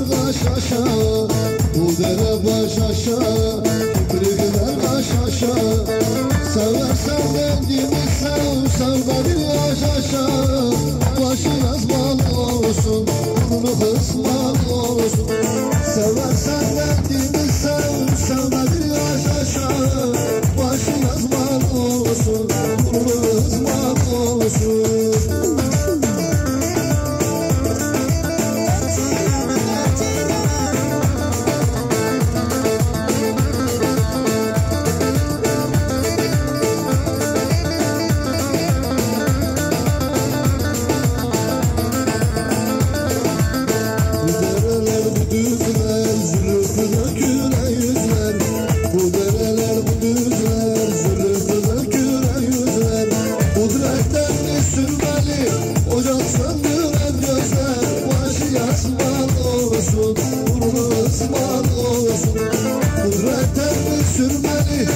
baş aşağı Bu dere baş aşağı Kırıklar baş aşağı. Seversen kendini sev da bir baş aşağı. Başın azman olsun Bunu kısman olsun. Seversen kendini sev da bir baş olsun ısman olsun. Kudretlerini sürmeli